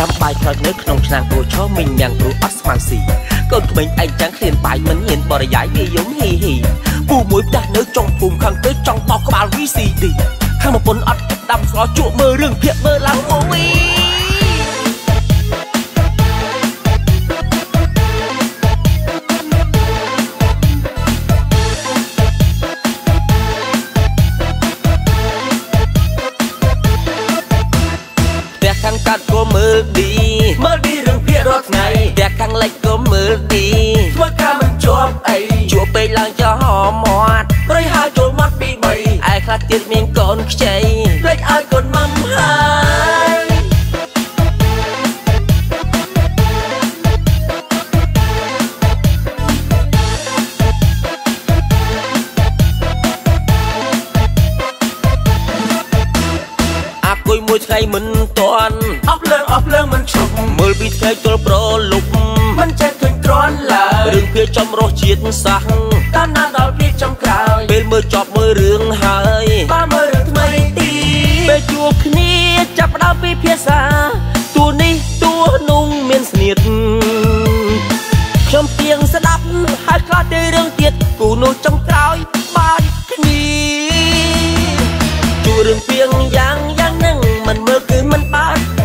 ដាំបាយខ្លោចនៅក្នុងឆ្នាំងគោឈរមីងញ៉ាំងព្រោះអត់ស្មានស៊ីកូនក្មេងឯងចាំងឃ្លានបាយមិនហ៊ានបរិយាយវាយំហ៊ីហ៊ីពូមួយផ្ទះនៅចុងភូមិខាងទៅចង់បោកក្បាល VCD ខាងប្រពន្ធអត់ដាំស្លោជក់មើលរឿងភាគមើលឡើងអូវី កាត់ក៏មើលឌីមើលឌីរឿងភាគរាល់ថ្ងៃតែខាងលិចក៏មើលឌីធ្វើការមិនជាប់អីជួពេកឡើងចោហមាត់ប្រៃហើយចូលមាត់ពី3ឯខ្លះទៀតមានកូនខ្ចីភ្លេចឲ្យកូនម៉ាំហើយ មួយថ្ងៃមិនតាន់អប់លើងអប់លើងមិនឈប់មើលពីថ្ងៃទល់ប្រលប់មិនចេះឃើញទ្រាំឡើយរឿងភាចំរសជាតិសាសតាមណាដល់ពីចំក្រោយពេលមើលចប់មើលរឿងហើយបើមើលរឿងថ្មីទីពេលជួបគ្នាចាប់ដើមពីភាសា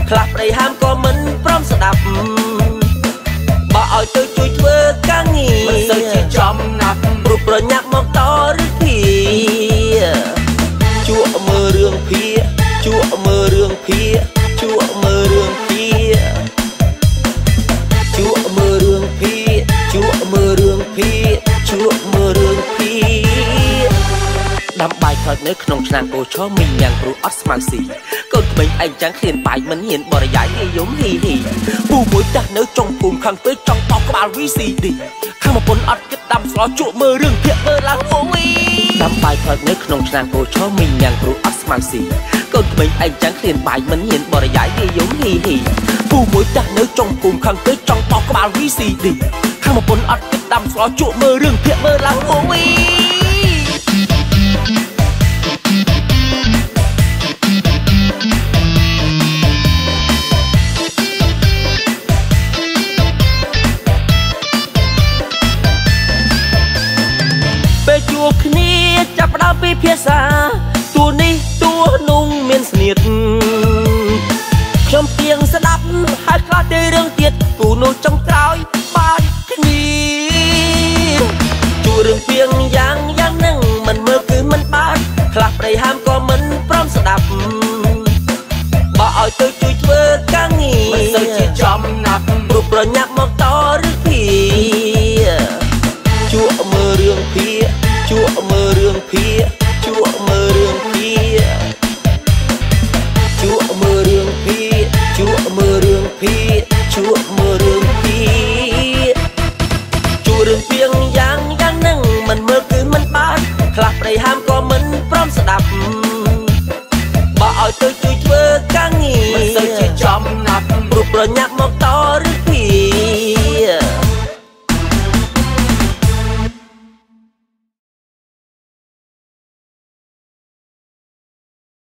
ខ្លះប្តីហាមក៏មិនព្រមស្ដាប់បើឲ្យទៅជួយធ្វើការងារមិនសូវជាចំណាប់ព្រោះប្រញាប់ ដាំបាយខ្លោចនៅក្នុងឆ្នាំងគោឈរមីងញ៉ាំងព្រោះអត់ស្មៅស៊ីកូនក្មេងឯងចាំងឃ្លានបាយមិនហ៊ានបរិយាយនិយមហ៊ីហ៊ីពូមួយចាស់នៅចុងភូមិខាងពេកចង់បោកក្បាល VCD ខាងប្រពន្ធអត់គិតដាំស្លោជក់មើលរឿងភាគមើលឡើងអូវីដាំបាយខ្លោចនៅក្នុងឆ្នាំងគោឈរមីងញ៉ាំងព្រោះអត់ស្មៅស៊ីកូនក្មេងឯងចាំងឃ្លានបាយមិនហ៊ានបរិយាយនិយមហ៊ីហ៊ីពូមួយចាស់នៅចុងភូមិខាងពេកចង់បោកក្បាល VCD ខាងប្រពន្ធអត់គិតដាំស្លោជក់មើលរឿងភាគមើលឡើងអូវី ភាសាតួនេះតួនោះមានស្នៀតខ្ញុំទៀងស្ដាប់ហើយខ្លាចទៅរឿងទៀតគូនោះចុងក្រោយបានគ្នាជួរឿងពីងយ៉ាងយ៉ាងនឹងមិនមើលគឺមិនបានខ្លះប្តីហាមក៏មិនព្រមស្ដាប់បើឲ្យទៅជួយធ្វើការងារមិនសូវជាចំណាប់ព្រោះប្រញាប់មកតឬភាជួមើលរឿងភាជក់មើលរឿងភា